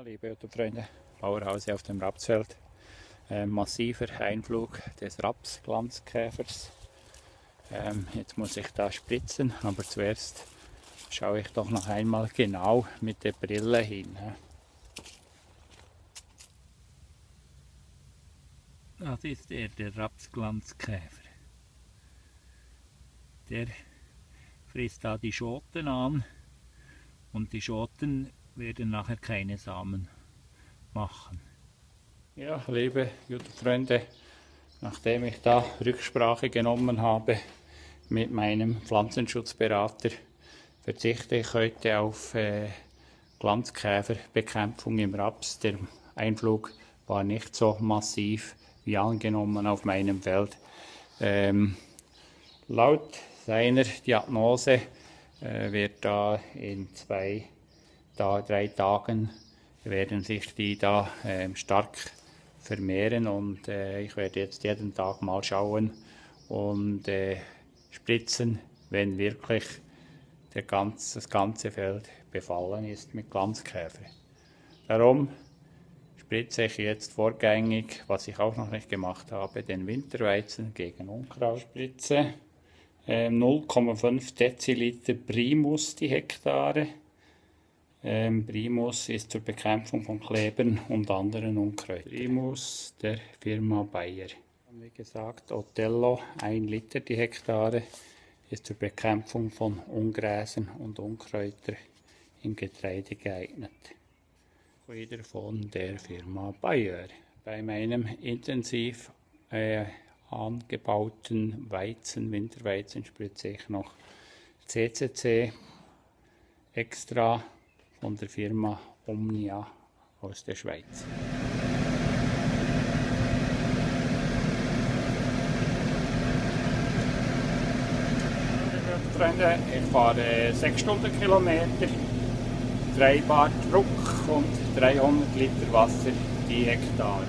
Ja, liebe YouTube-Freunde, Bauerhause auf dem Rapsfeld. Äh, massiver Einflug des Rapsglanzkäfers. Ähm, jetzt muss ich da spritzen, aber zuerst schaue ich doch noch einmal genau mit der Brille hin. Das ist er, der Rapsglanzkäfer. Der frisst da die Schoten an und die Schoten werden nachher keine Samen machen. Ja, liebe YouTube-Freunde, nachdem ich da Rücksprache genommen habe mit meinem Pflanzenschutzberater, verzichte ich heute auf äh, Glanzkäferbekämpfung im Raps. Der Einflug war nicht so massiv wie angenommen auf meinem Feld. Ähm, laut seiner Diagnose äh, wird da in zwei da drei Tagen werden sich die da äh, stark vermehren und äh, ich werde jetzt jeden Tag mal schauen und äh, spritzen, wenn wirklich der ganz, das ganze Feld befallen ist mit Glanzkäfer. Darum spritze ich jetzt vorgängig, was ich auch noch nicht gemacht habe, den Winterweizen gegen Unkrautspritze. 0,5 ähm, Deziliter Primus die Hektare. Ähm, Primus ist zur Bekämpfung von Klebern und anderen Unkräutern. Primus der Firma Bayer. Wie gesagt, Otello 1 Liter die Hektare ist zur Bekämpfung von Ungräsern und Unkräutern im Getreide geeignet. Wieder von der Firma Bayer. Bei meinem intensiv äh, angebauten Weizen, Winterweizen, spritze ich noch CCC extra von der Firma Omnia aus der Schweiz. Ich fahre 6 Stundenkilometer, 3 Bar Druck und 300 Liter Wasser die Hektare.